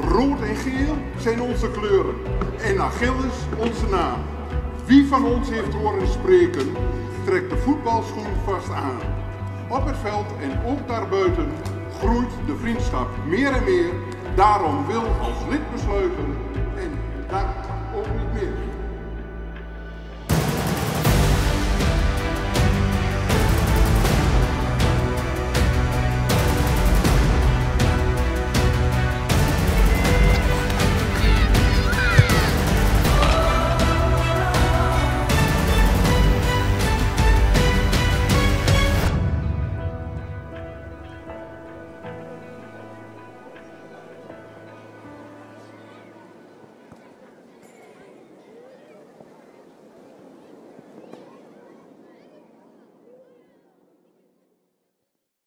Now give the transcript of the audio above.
Rood en geel zijn onze kleuren en Achilles onze naam. Wie van ons heeft horen spreken, trekt de voetbalschoen vast aan. Op het veld en ook daarbuiten groeit de vriendschap meer en meer. Daarom wil als lid besluiten.